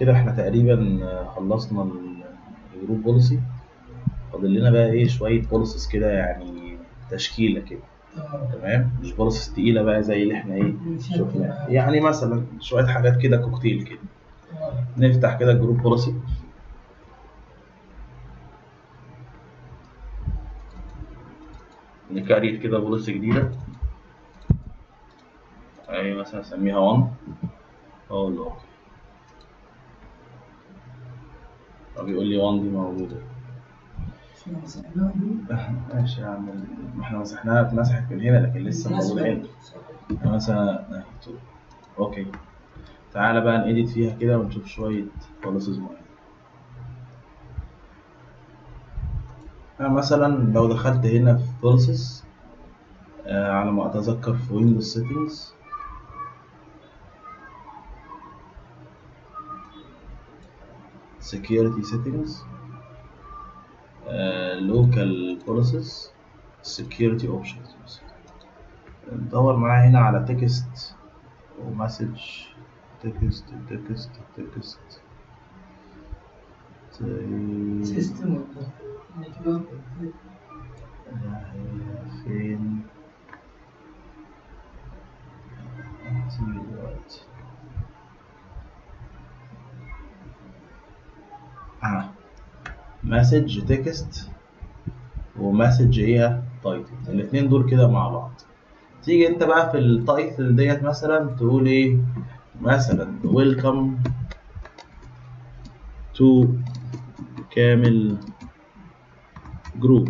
كده إحنا تقريبا خلصنا ال- ال group policy فاضل لنا بقى إيه شوية policies كده يعني تشكيلة كده. تمام؟ مش policies تقيلة بقى زي اللي إحنا إيه شفناها. يعني مثلا شوية حاجات كده كوكتيل كده. نفتح كده ال group policy ن create كده policy جديدة. أي مثلا أسميها 1 أقول له okay طب يقول لي 1 دي موجودة شنو مسحناها دي؟ ماشي يا عم ما إحنا مسحناها اتمسحت من هنا لكن لسه موجودة هنا صح. مثلا okay تعالى بقى ن edit فيها كده ونشوف شوية policies معينة أنا مثلا لو دخلت هنا في policies على ما أتذكر في Windows settings security settings uh, local policies security options. ندور معاه هنا على text و message text text text system ولا network فين؟ message text و message هي title الاتنين دول كده مع بعض. تيجي انت بقى في ال title ديت مثلا تقول إيه؟ مثلا welcome to كامل group.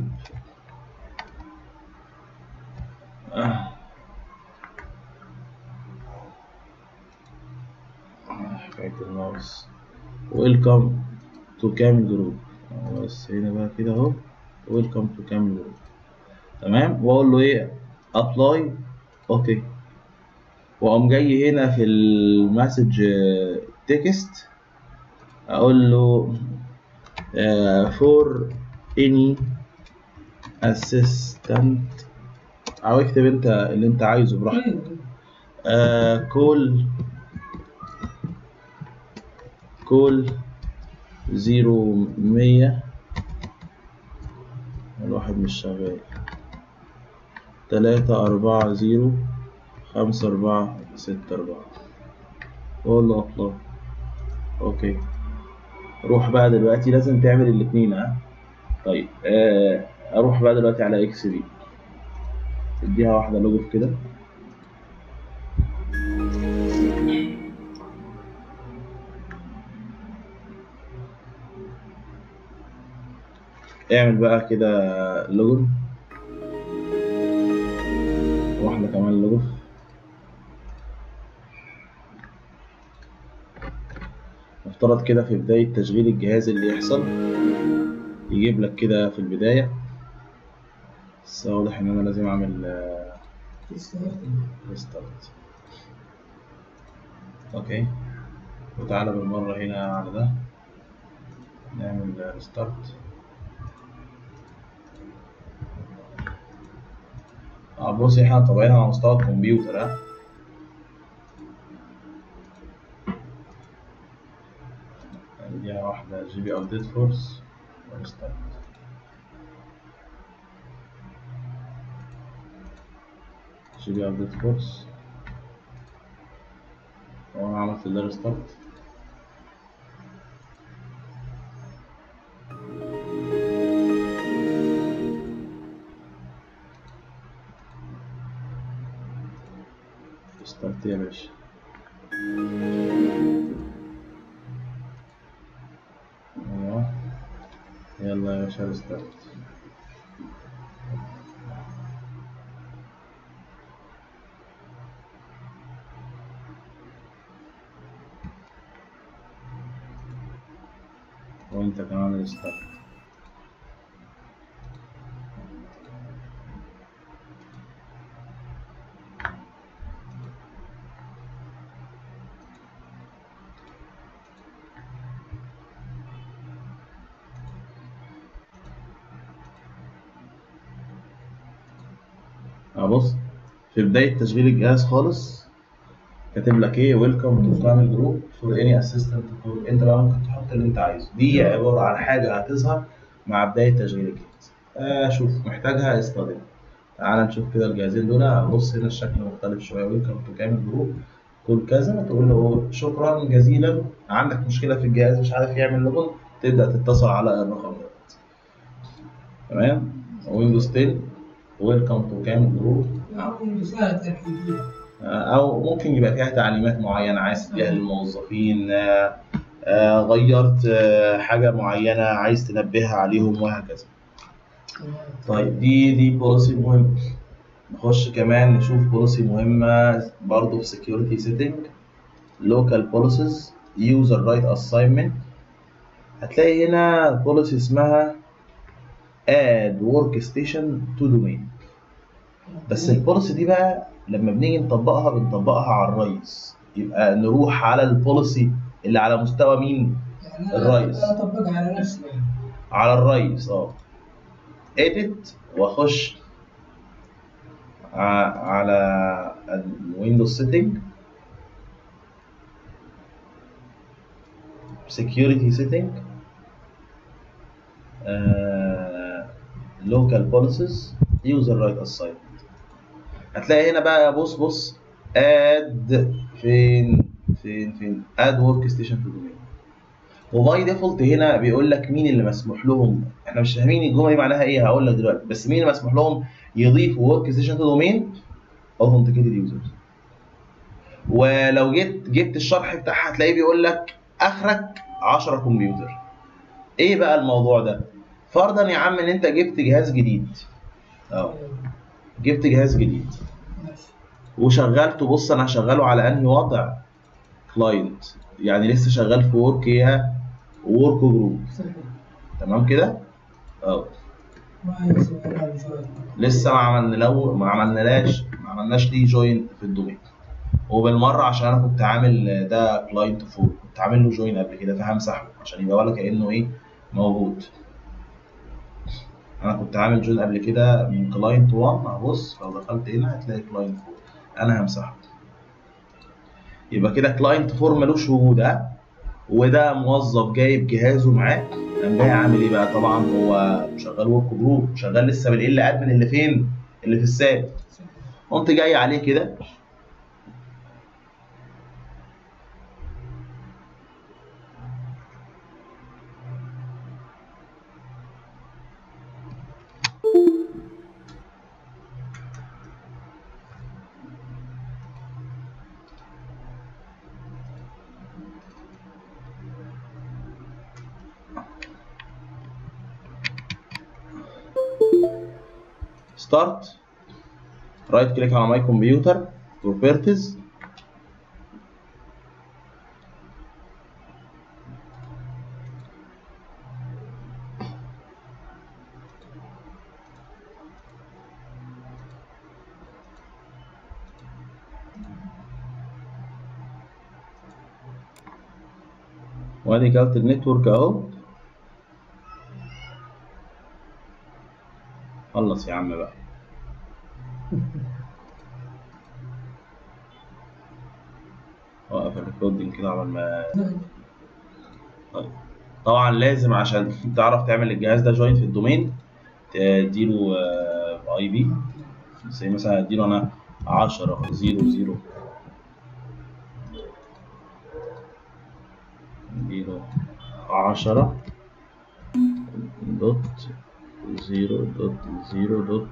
حكاية الماوس welcome to كامل group بس هنا بقى كده اهو. welcome to كامل group تمام؟ وأقول له إيه؟ apply okay وأقوم جاي هنا في ال message text أقول له for any assistance أو اكتب أنت اللي أنت عايزه براحتك. call call zero مية. الواحد مش شغال. تلاتة أربعة zero. خمسة أربعة ستة أربعة. أقول له apply okay. روح بقى دلوقتي. لازم تعمل الاتنين ها؟ طيب آه أروح بقى دلوقتي على XP اديها واحدة لوجو كده. اعمل بقى كده لوجو. واحدة كمان لوجو. نفترض كده في بداية تشغيل الجهاز اللي يحصل يجيب لك كده في البداية. بس واضح إن أنا لازم أعمل restart okay. وتعالى بالمرة هنا على ده. نعمل restart بص إحنا طابقينها على مستوى الكمبيوتر ها؟ نديها واحدة gpupdate force و restart gpupdate force وأنا عملت ده restart restart يا باشا أيوه يلا يا باشا restart وانت كمان ريستارت بص في بداية تشغيل الجهاز خالص كاتب لك إيه welcome to كامل group for any assistance أنت بقى ممكن تحط اللي أنت عايزه. دي عبارة عن حاجة هتظهر مع بداية تشغيل الجهاز. آه شوف محتاجها استخدمها تعال نشوف كده الجهازين دول. بص هنا الشكل مختلف شوية. welcome to كامل group تقول كذا تقول له شكرا جزيلا. عندك مشكلة في الجهاز مش عارف يعمل login تبدأ تتصل على الرقم ده. تمام؟ Windows 10. welcome to كامل group أو ممكن يبقى فيها تعليمات معينة عايز تديها للموظفين آه، آه، غيرت آه، حاجة معينة عايز تنبهها عليهم وهكذا. طيب دي دي policy مهم. نخش كمان نشوف policy مهمة برضه في security setting. Local policies user right assignment. هتلاقي هنا policy اسمها add workstation to domain. بس ال policy دي بقى لما بنيجي نطبقها بنطبقها على الرئيس. يبقى نروح على ال policy اللي على مستوى مين؟ يعني الرئيس. أنا أطبقها على نفسي يعني. على الرئيس آه. edit وأخش على ال Windows setting security setting. آه، local policies user right assignment. هتلاقي هنا بقى بص بص add فين فين فين؟ add workstation to domain. و by default هنا بيقول لك مين اللي مسموح لهم. إحنا مش فاهمين الجملة دي معناها إيه هقول لك دلوقتي. بس مين اللي مسموح لهم يضيفوا workstation to domain authenticated users ولو جيت جبت الشرح بتاعها هتلاقيه بيقول لك أخرك 10 كمبيوتر إيه بقى الموضوع ده؟ فرضا يا عم إن أنت جبت جهاز جديد. آه جبت جهاز جديد. وشغلته بص أنا هشغله على أنهي وضع؟ client يعني لسه شغال في work يا workgroup تمام كده؟ آه شوية لسه ما عملنا لو ما عملناش ما عملناش ليه join في ال domain وبالمرة عشان أنا كنت عامل ده client four كنت عامل له join قبل كده فهمسحه عشان يبقى ولا كأنه إيه موجود. أنا كنت عامل join قبل كده من client 1 هبص لو دخلت هنا هتلاقي client 4 أنا همسحه. يبقى كده client 4 ملوش وجود ها؟ وده موظف جايب جهازه معاه قام جاي عامل إيه بقى؟ طبعا هو شغال ورك جروب شغال لسه بالإل ادمن اللي فين؟ اللي في الساب قمت جاي عليه كده. start right click على my computer properties وادي كارت ال network اهو خلص يا عم بقى. ال recording كده عمل ما طيب. طبعا لازم عشان تعرف تعمل الجهاز ده join في ال domain تديله IP زي مثلا اديله أنا 10 0 0 اديله 10 dot 0 dot 0 dot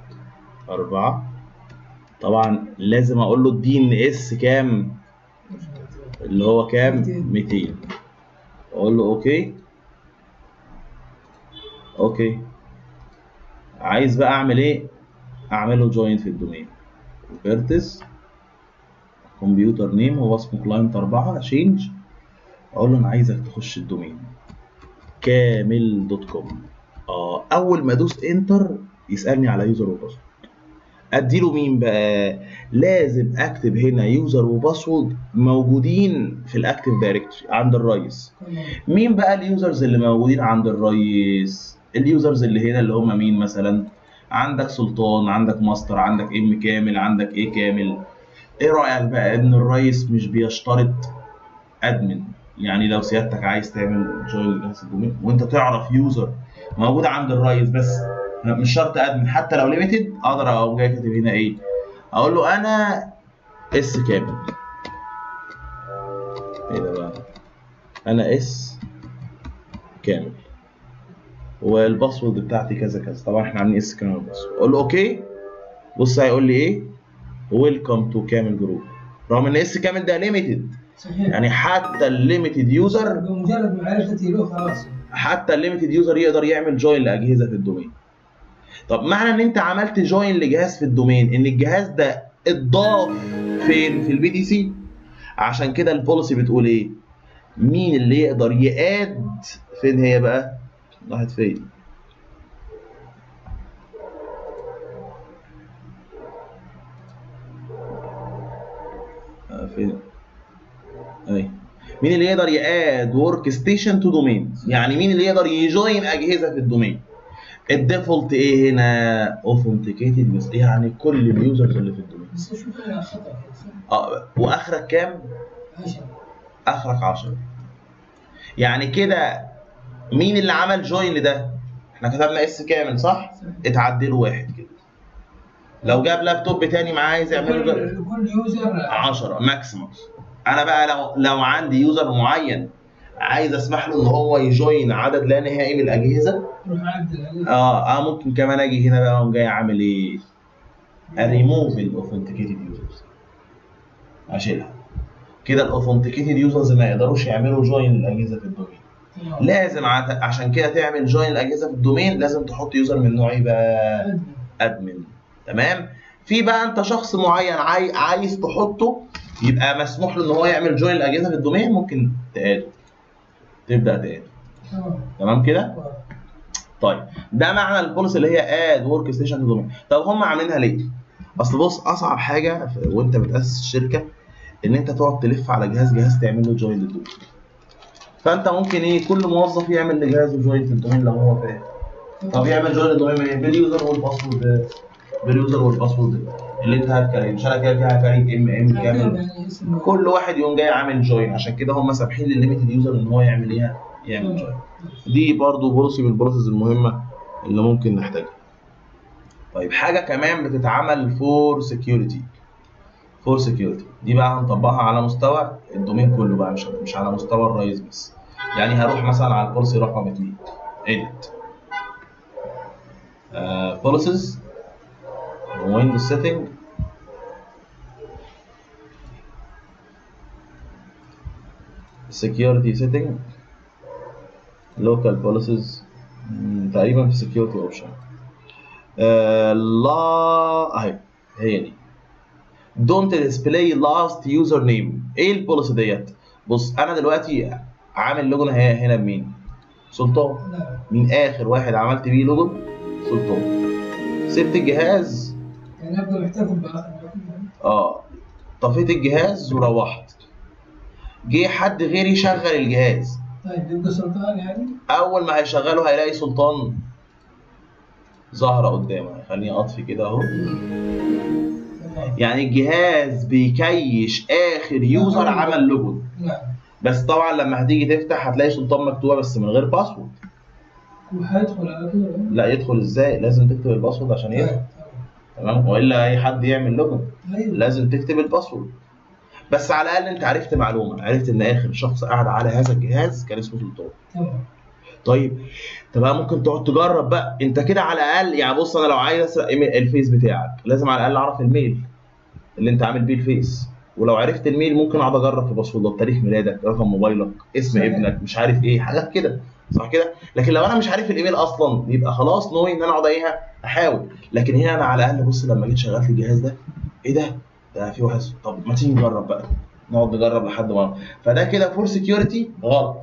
4 طبعا لازم أقول له ال DNS كام؟ اللي هو كام؟ 200 أقول له okay. okay. عايز بقى أعمل إيه؟ أعمل له join في ال domain فيرتس computer name هو اسمه client 4 change أقول له أنا عايزك تخش ال domain كامل dot com آه أول ما ادوس enter يسألني على user و password أديله مين بقى؟ لازم أكتب هنا user و password موجودين في ال active directory عند الرئيس. تمام. مين بقى ال users اللي موجودين عند الرئيس؟ ال users اللي هنا اللي هم مين مثلا؟ عندك سلطان عندك ماستر عندك إم كامل عندك إيه كامل. إيه رأيك بقى إن الرئيس مش بيشترط admin يعني لو سيادتك عايز تعمل join لجهاز ال domain وأنت تعرف user موجود عند الرئيس بس مش شرط admin. حتى لو limited أقدر أقوم جاي كاتب هنا إيه أقول له أنا اس كامل. إيه ده بقى؟ أنا اس كامل. وال password بتاعتي كذا كذا. طبعا إحنا عاملين اس كامل بس أقول له okay بص هيقول لي إيه؟ welcome to كامل group رغم إن اس كامل ده limited صحيح. يعني حتى ال limited user بمجرد معرفتي له خلاص. حتى ال limited user يقدر يعمل join لأجهزة في ال domain طب معنى ان انت عملت join لجهاز في ال domain ان الجهاز ده اتضاف فين؟ في ال PDC؟ عشان كده ال policy بتقول إيه؟ مين اللي يقدر ي add فين هي بقى؟ راحت فين؟ آه، فين؟ اي مين اللي يقدر ي add workstation to domain يعني مين اللي يقدر ي join أجهزة في ال domain؟ ال default إيه هنا؟ authenticated user يعني كل ال users اللي في ال domain. بس صح؟ آه وآخرك كام؟ عشرة. آخرك 10 يعني كده مين اللي عمل join لده؟ إحنا كتبنا اس كامل صح. اتعدل واحد كده. لو جاب لابتوب تاني معاه عايز يعمل كل user 10 maximum أنا بقى لو لو عندي user معين عايز اسمح له ان هو ي join عدد لا نهائي من الاجهزة. آه آه ممكن كمان أجي هنا بقى اقوم جاي عامل إيه؟ ريموف الاوثنتيكيتد يوزرز أشيلها. كده ال authenticated users ما يقدروش يعملوا join للاجهزه في ال domain. تمام. لازم عشان كده تعمل join الأجهزة في ال domain لازم تحط user من نوع إيه بقى. admin. تمام؟ في بقى انت شخص معين عاي... عايز تحطه يبقى مسموح له ان هو يعمل join الأجهزة في ال domain ممكن تبدأ ت add تمام كده؟ طيب ده معنى ال policy اللي هي add workstation domain طب هم عاملينها ليه؟ أصل بص أصعب حاجة وأنت بتأسس الشركة إن أنت تقعد تلف على جهاز جهاز تعمل له join لل domain فأنت ممكن إيه كل موظف يعمل لجهازه join في ال domain لو هو فاهم. طب يعمل جوين للدومين منين؟ باليوزر والباسورد باليوزر والباسورد اللي انت هتكريم مش أنا كده فيها كريم ام ام كامل. يعني اسم كل واحد يقوم جاي عامل join عشان كده هم سامحين للل limited user إن هو يعمل إيه؟ يعمل join دي برضو policy من ال policies المهمة اللي ممكن نحتاجها. طيب حاجة كمان بتتعمل for security for security دي بقى هنطبقها على مستوى ال domain كله بقى مش مش على مستوى الرئيس بس. يعني هروح مثلا على ال policy رقم 2 edit. policies Windows setting security setting. Local policies. مم، تقريبا في security option. آه لا أهي هي دي. Don't display last user name إيه ال policy ديت؟ بص أنا دلوقتي عامل logon هنا بمين؟ سلطان. مين آخر واحد عملت بيه logon؟ سلطان. سبت الجهاز. يعني أفضل محتفظ باخر. آه. طفيت الجهاز وروحت. جه حد غيري يشغل الجهاز. طيب يبقى سلطان يعني؟ أول ما هيشغله هيلاقي سلطان ظاهره قدامه. خليني أطفي كده أهو. يعني الجهاز بي cache آخر user عمل logon نعم. بس طبعا لما هتيجي تفتح هتلاقي سلطان مكتوبة بس من غير password وهيدخل على كده لا يدخل إزاي؟ لازم تكتب ال password عشان يدخل. طيب، تمام؟ والا اي حد يعمل logon. أيوه. لازم تكتب ال password. بس على الأقل انت عرفت معلومة عرفت ان اخر شخص قعد على هذا الجهاز كان اسمه سلطان تمام. طيب انت بقى ممكن تقعد تجرب بقى. انت كده على الأقل يعني بص أنا لو عايز أسرق الفيس بتاعك لازم على الأقل اعرف ال mail اللي انت عامل بيه الفيس. ولو عرفت ال mail ممكن اقعد اجرب في password تاريخ ميلادك رقم موبايلك اسم صحيح. ابنك مش عارف إيه حاجات كده صح كده؟ لكن لو أنا مش عارف الايميل أصلا يبقى خلاص no way ان أنا اقعد إيه احاول. لكن هنا أنا على الاقل بص لما جيت شغلت الجهاز ده إيه ده؟ ده في واحد طب ما تيجي نجرب بقى نقعد نجرب لحد ما فده كده for security غلط.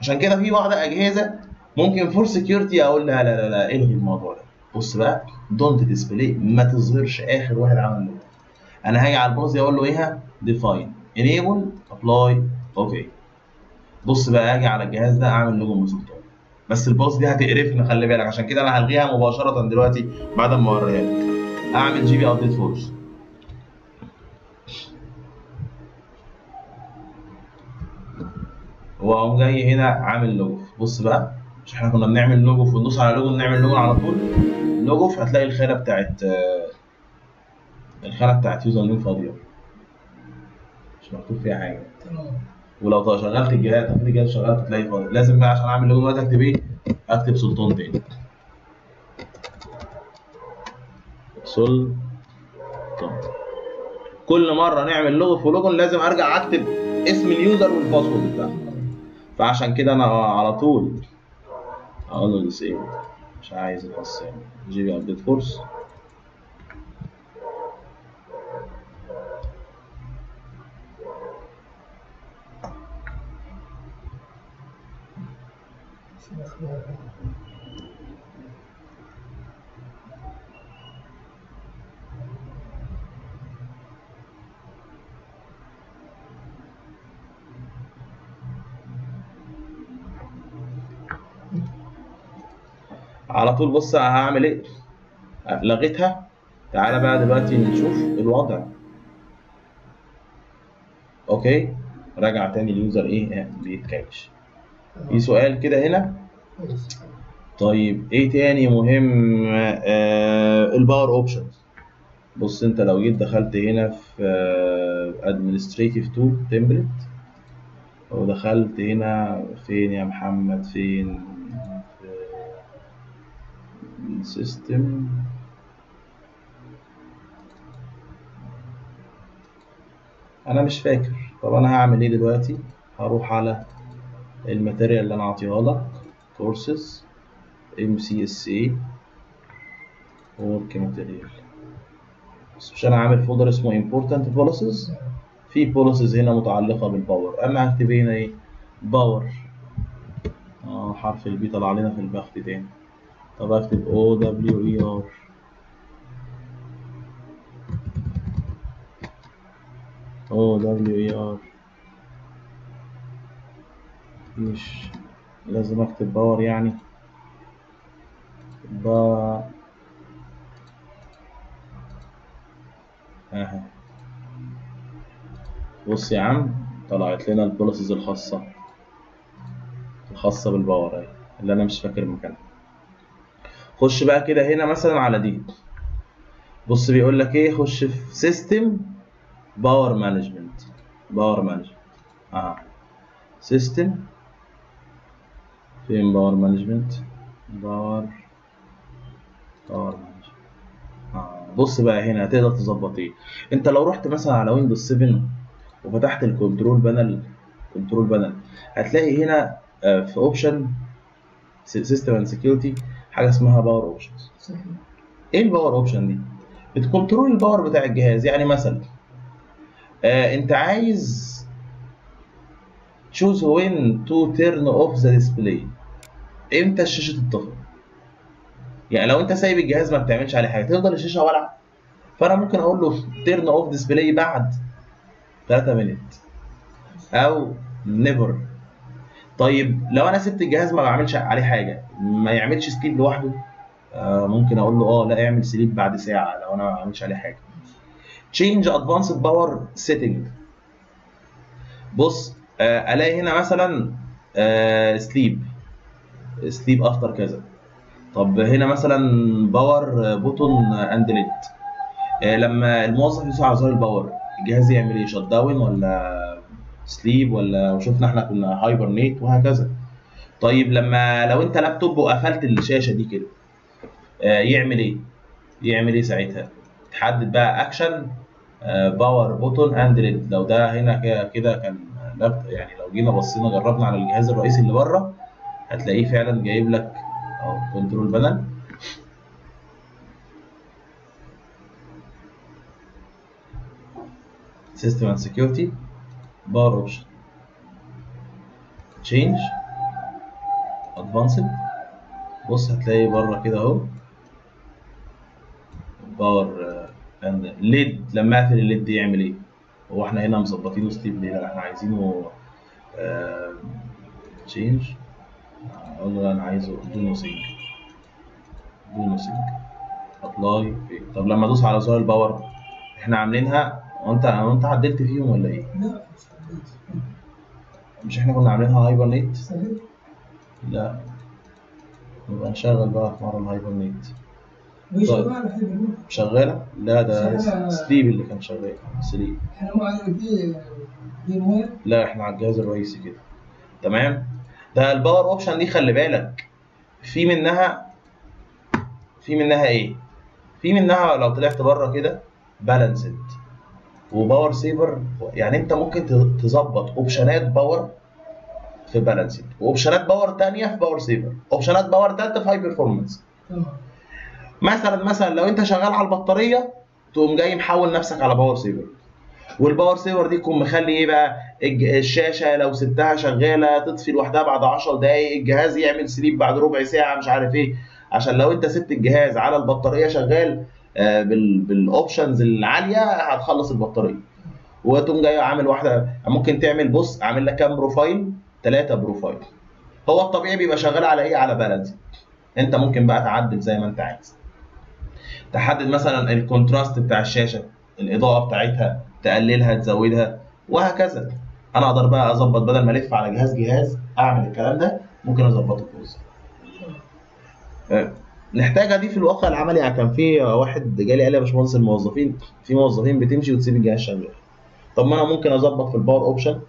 عشان كده في بعض أجهزة ممكن for security أقول لا لا لا لا الغي الموضوع ده؟ بص بقى don't display ما تظهرش آخر واحد عمل أنا هاجي على البازي أقول له إيه define enable apply OK بص بقى أجي على الجهاز ده اعمل لوجو مسطر بس البوس دي هتقرفنا خلي بالك عشان كده أنا هلغيها مباشرة دلوقتي بعد ما اوريها اعمل GP update force واقوم جاي هنا عامل لوجو بص بقى مش إحنا كنا بنعمل لوجو وندوس على لوجو نعمل لوجو على طول. لوجو هتلاقي الخانه بتاعت آه، الخانه بتاعت user name فاضية. مش مكتوب فيها حاجة. تمام. ولو شغلت الجهاز تفريغ الجهاز شغلت هتلاقي فاضي. لازم بقى عشان أعمل لوجو دلوقتي اكتب إيه؟ أكتب سلطان تاني. سلطان. كل مرة نعمل لوجو في لوجو لازم أرجع أكتب اسم ال user وال password بتاعه. فعشان كده أنا على طول أقول له disable مش عايز الخاص يعني. GP update force على طول بص هعمل إيه؟ لغيتها تعالى بقى دلوقتي نشوف الوضع. OK. راجع تاني ال user إيه؟ بيت cache في سؤال كده هنا؟ طيب إيه تاني مهم؟ آه ال power options بص أنت لو جيت دخلت هنا في administrative tool template ودخلت هنا فين يا محمد؟ فين؟ في system أنا مش فاكر. طب أنا هعمل إيه دلوقتي؟ هروح على ال material اللي أنا عاطيها لك. Courses MCSA work material بس مش أنا عامل folder اسمه important policies. في policies هنا متعلقة بال power أنا هكتب هنا إيه؟ power آه حرف ال P طلع لنا في البخت تاني. طب أكتب O W E R. O W E R. مش لازم اكتب power يعني. با اهي بص يا عم طلعت لنا ال policies الخاصة. الخاصة بال power أهي اللي أنا مش فاكر مكانها. خش بقى كده هنا مثلا على دي. بص بيقول لك إيه؟ خش في system power management power management أها. system فين power management power power management. بص بقى هنا هتقدر تظبط إيه. انت لو رحت مثلا على Windows 7 وفتحت ال control panel control panel هتلاقي هنا آه، في option system and security حاجة اسمها power options إيه ال power option دي؟ بت control ال power بتاع الجهاز. يعني مثلا آه انت عايز choose when to turn off the display. إمتى الشاشة تطفي يعني لو انت سايب الجهاز ما بتعملش عليه حاجة تفضل الشاشة والعه فأنا ممكن أقول له turn off display بعد 3 مينت أو never. طيب لو أنا سبت الجهاز ما بعملش عليه حاجة ما يعملش سليب لوحده؟ آه ممكن أقول له آه لا اعمل سليب بعد ساعة لو أنا ما بعملش عليه حاجة. Change advanced power setting. بص آه ألاقي هنا مثلا آه sleep sleep after كذا. طب هنا مثلا power button and آه لما الموظف يدوس على زر ال power الجهاز يعمل إيه؟ shut down ولا sleep ولا وشفنا إحنا كنا hibernate وهكذا. طيب لما لو أنت لابتوب وقفلت الشاشة دي كده آه يعمل إيه؟ يعمل إيه ساعتها؟ تحدد بقى action power button and lid لو ده هنا كده- كان يعني لو جينا بصينا جربنا على الجهاز الرئيسي اللي بره هتلاقيه فعلا جايب لك أهو control panel system and security power option change advanced بص هتلاقي بره كده أهو. power and lid لما اقفل ال lid دي يعمل إيه؟ هو إحنا هنا مظبطينه sleep ليه؟ إحنا عايزينه change أقول له أنا عايزه do nothing do nothing apply طب لما أدوس على زرار ال power إحنا عاملينها وانت وأنت عدلت فيهم ولا إيه؟ لا مش إحنا كنا عاملينها hibernate لا. نبقى نشغل بقى في مرة ال hibernate طيب. شغالة؟ لا ده. sleep اللي كان شغال. sleep إحنا في مويه لا إحنا على الجهاز الرئيسي كده. تمام؟ ده ال power option دي خلي بالك. في منها في منها إيه؟ في منها لو طلعت بره كده balanced و power saver يعني انت ممكن تظبط option ات power في balanced و option ات power تانية في power saver option ات power تالتة في high performance مثلا مثلا لو انت شغال على البطارية تقوم جاي محول نفسك على power saver وال power saver دي تكون مخلي إيه بقى؟ الشاشة لو سبتها شغالة تطفي لوحدها بعد 10 دقائق الجهاز يعمل sleep بعد ربع ساعة مش عارف إيه. عشان لو أنت سبت الجهاز على البطارية شغال آه، بال- بال options العالية هتخلص البطارية. وتقوم جاي عامل واحدة ممكن تعمل بص عامل لك كام profile ثلاثة profile هو الطبيعي بيبقى شغال على إيه؟ على balance أنت ممكن بقى تعدل زي ما أنت عايز. تحدد مثلا ال contrast بتاع الشاشة الإضاءة بتاعتها. تقللها تزودها وهكذا. أنا أقدر بقى أظبط بدل ما ألف على جهاز جهاز أعمل الكلام ده ممكن أظبطه في وسط نحتاجها دي في الواقع العملي. يعني كان في واحد جالي قال لي يا باشمهندس الموظفين في موظفين بتمشي وتسيب الجهاز شغال. طب ما أنا ممكن أظبط في ال power option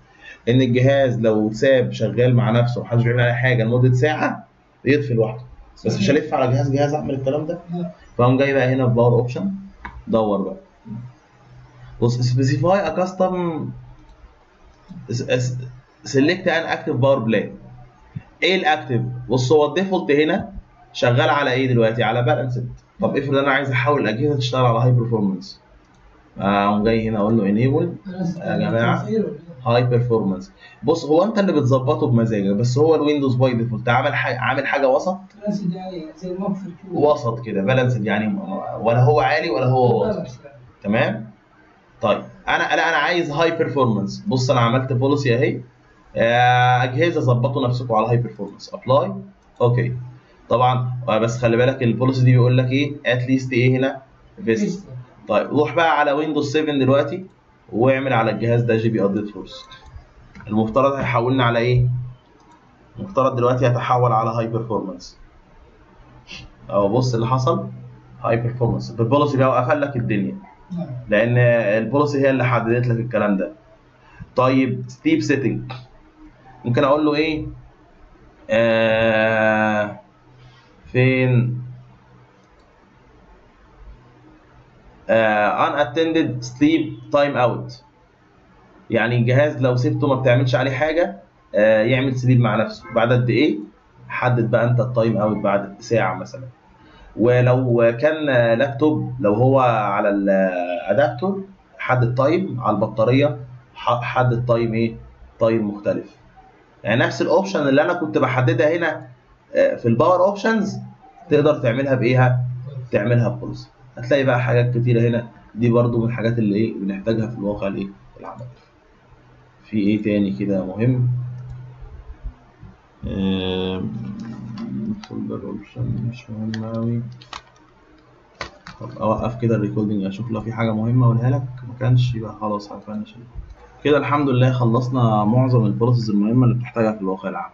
إن الجهاز لو اتساب شغال مع نفسه ومحدش بيعمل عليه حاجة لمدة ساعة يطفي لوحده. بس مش هلف على جهاز جهاز أعمل الكلام ده. لا فقام جاي بقى هنا في power option دور بقى. بص specify a custom select an active power plan إيه ال active بص هو ال default هنا شغال على إيه دلوقتي؟ على balanced طب افرض أنا عايز احول الاجهزه تشتغل على high performance أقوم جاي هنا أقول له enable يا جماعة. high performance بص هو أنت اللي بتظبطه بمزاجك بس هو ال Windows by default عامل عامل حاجة وسط؟ وسط كده balanced يعني ولا هو عالي ولا هو يعني. تمام؟ طيب أنا لا أنا عايز high performance بص أنا عملت policy أهي. آه، أجهزة ظبطوا نفسكم على high performance apply okay طبعا آه، بس خلي بالك ال policy دي بيقول لك إيه؟ at least إيه هنا؟ Vista طيب روح بقى على Windows 7 دلوقتي واعمل على الجهاز ده gp update force المفترض هيحولنا على إيه؟ المفترض دلوقتي هيتحول على high performance أهو بص اللي حصل. high performance بال policy بقى وقفل لك الدنيا. لأن ال policy هي اللي حددت لك الكلام ده. طيب sleep setting. ممكن أقول له إيه؟ آه فين؟ آه unattended sleep time out. يعني الجهاز لو سبته ما بتعملش عليه حاجة آه يعمل sleep مع نفسه. بعد قد إيه؟ حدد بقى أنت ال time out بعد ساعة مثلا. ولو كان لابتوب لو هو على ال adaptor حدد time على البطارية حدد time إيه؟ time مختلف. يعني نفس ال option اللي أنا كنت بحددها هنا آه، في ال power options تقدر تعملها بإيه؟ تعملها ب policy. هتلاقي بقى حاجات كتيرة هنا. دي برضو من الحاجات اللي إيه؟ بنحتاجها في الواقع الإيه؟ العملي في إيه تاني كده مهم؟ folder option مش مهم أوي. طب أوقف كده ال recording أشوف لو في حاجة مهمة أقولها لك. ما كانش يبقى خلاص هن finish كده الحمد لله خلصنا معظم ال policies المهمة اللي بتحتاجها في الواقع العملي.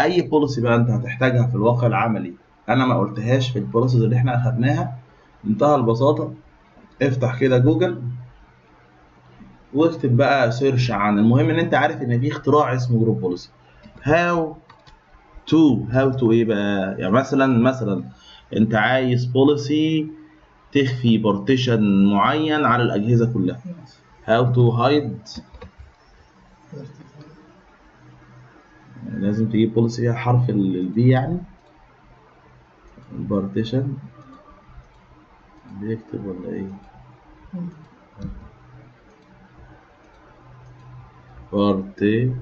أي policy بقى أنت هتحتاجها في الواقع العملي أنا ما قلتهاش في ال policies اللي إحنا أخدناها. بمنتهى البساطة افتح كده جوجل واكتب بقى search عن. المهم إن أنت عارف إن في اختراع اسمه group policy how to how to إيه بقى؟ يعني مثلا مثلا أنت عايز policy تخفي partition معين على الأجهزة كلها. how to hide لازم تجيب policy فيها حرف ال P يعني. ال partition بيكتب ولا إيه؟ partition.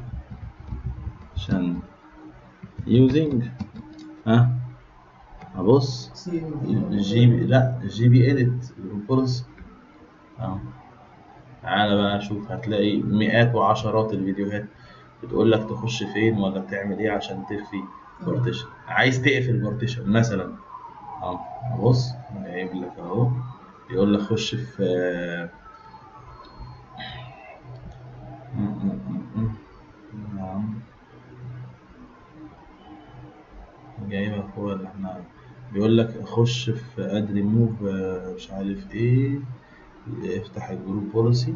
Using ها؟ ابص GP لا GP edit ال policy اهو تعالى بقى شوف هتلاقي مئات وعشرات الفيديوهات بتقول لك تخش فين ولا بتعمل إيه عشان تخفي partition عايز تقفل partition مثلا. اهو بص جايب لك أهو. يقول لك خش في جايبها فوق اللي إحنا بيقول لك خش في اد ريموف مش عارف إيه افتح ال group policy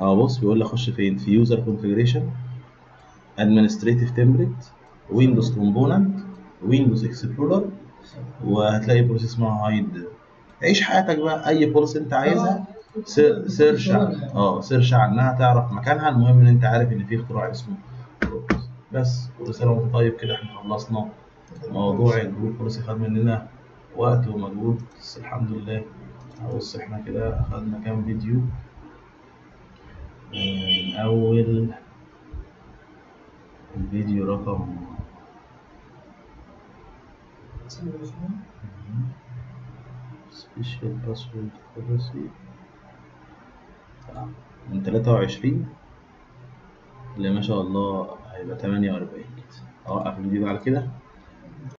آه بص بيقول لك خش فين؟ في user configuration administrative template Windows component Windows Explorer وهتلاقي policy اسمها hide عيش حياتك بقى أي policy أنت عايزها sear- search آه search عنها تعرف مكانها. المهم إن أنت عارف إن في اختراع اسمه. بس كل سنه وانت طيب كده إحنا خلصنا موضوع ال group policy خد مننا وقت ومجهود. بس الحمد لله. بص إحنا كده أخدنا كام فيديو. من أول الفيديو رقم special password policy من 23 اللي ما شاء الله هيبقى 48 أوقف الفيديو ده على كده.